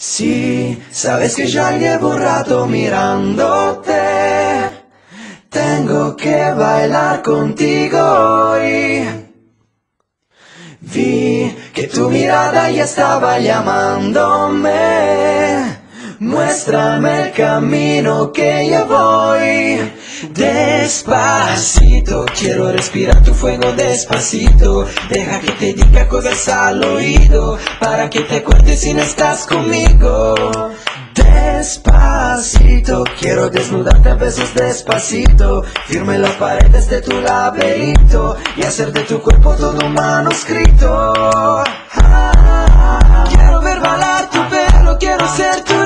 Sí, sabes que ya llevo un rato mirándote. Tengo que bailar contigo hoy. Vi que tu mirada ya estaba llamándome. Muéstrame el camino que yo voy. Despacito, quiero respirar tu fuego despacito. Deja que te diga cosas al oído para que te acuerdes si no estás conmigo. Despacito, quiero desnudarte a besos despacito. Firme las paredes de tu laberinto y hacer de tu cuerpo todo un manuscrito. Ah, quiero ver bailar tu pelo, quiero ser tu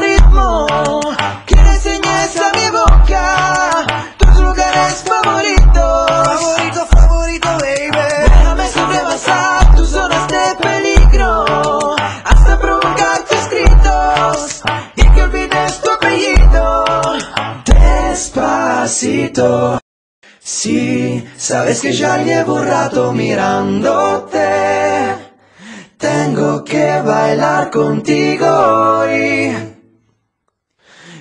Despacito. Sí, sabes que ya llevo un rato mirándote. Tengo que bailar contigo hoy.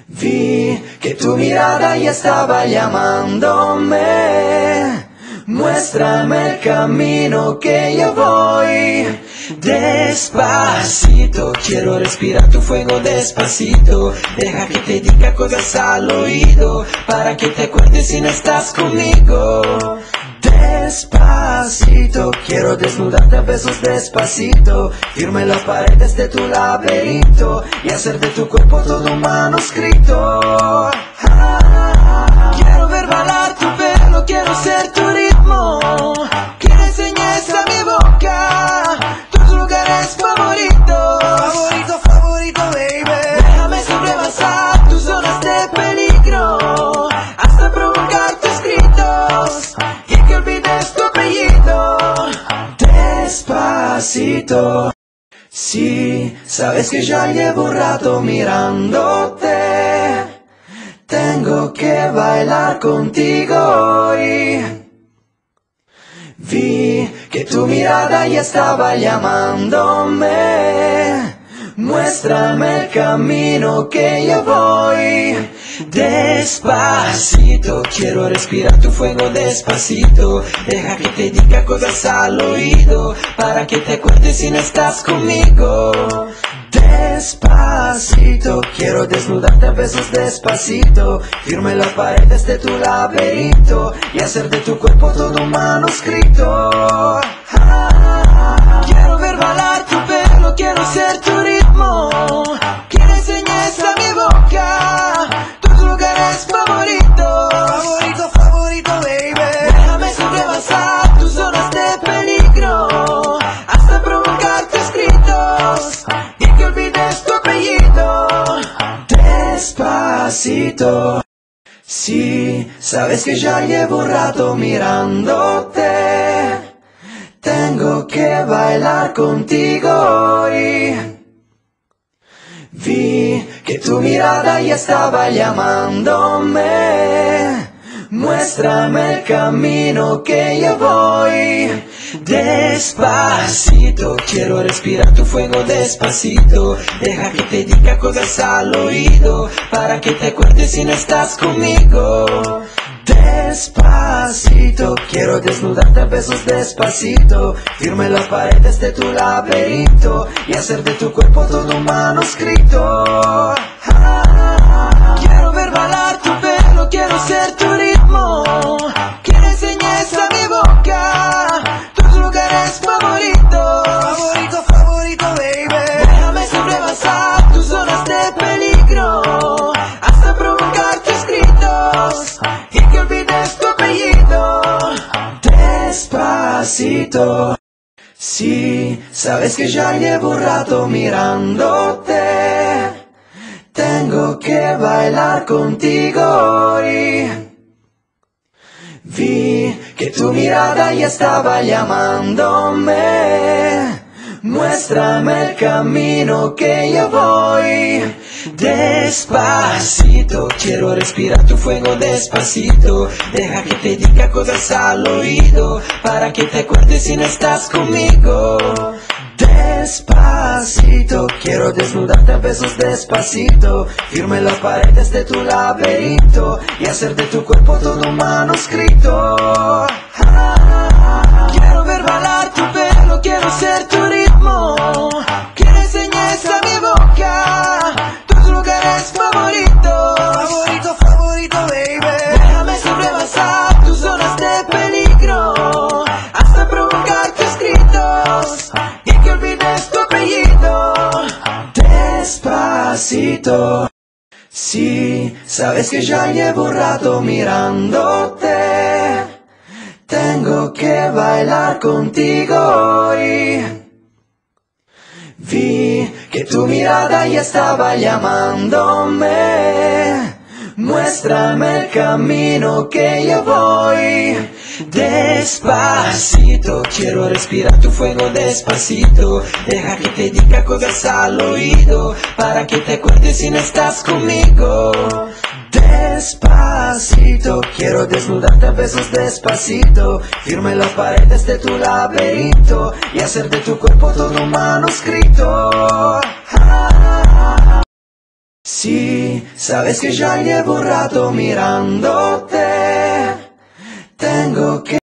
Vi que tu mirada ya estaba llamándome. Muéstrame el camino que yo voy. Despacito, quiero respirar tu fuego despacito. Deja que te diga cosas al oído para que te acuerdes si no estás conmigo. Despacito, quiero desnudarte a besos despacito. Firme las paredes de tu laberinto y hacer de tu cuerpo todo un manuscrito. Sí, sabes que ya llevo un rato mirándote. Tengo que bailar contigo hoy. Vi que tu mirada ya estaba llamándome. Muéstrame el camino que yo voy. Despacito, quiero respirar tu fuego despacito. Deja que te diga cosas al oído para que te acuerdes si no estás conmigo. Despacito, quiero desnudarte a besos despacito. Firme las paredes de tu laberinto y hacer de tu cuerpo todo un manuscrito. Ah, quiero ver bailar tu pelo, quiero ser tu Despacito. Sí, sabes que ya llevo un rato mirándote. Tengo que bailar contigo hoy. Vi que tu mirada ya estaba llamándome. Muéstrame el camino que yo voy. Despacito, quiero respirar tu fuego despacito. Deja que te diga cosas al oído para que te acuerdes si no estás conmigo. Despacito, quiero desnudarte a besos despacito. Firme las paredes de tu laberinto y hacer de tu cuerpo todo un manuscrito. Despacito. Sí, sabes que ya llevo un rato mirándote. Tengo que bailar contigo hoy. Vi que tu mirada ya estaba llamándome. Muéstrame el camino que yo voy. Despacito, quiero respirar tu fuego despacito. Deja que te diga cosas al oído para que te acuerdes si no estás conmigo. Despacito. Quiero desnudarte a besos despacito. Firme las paredes de tu laberinto y hacer de tu cuerpo todo un manuscrito. Ah, Despacito. Si sabes que ya llevo un rato mirándote, tengo que bailar contigo hoy. Vi que tu mirada ya estaba llamándome. Muéstrame el camino que yo voy. Despacito, quiero respirar tu fuego despacito. Deja que te diga cosas al oído para que te acuerdes si no estás conmigo. Despacito, quiero desnudarte a besos despacito. Firme las paredes de tu laberinto y hacer de tu cuerpo todo un manuscrito. Si sabes que ya llevo un rato mirándote, tengo que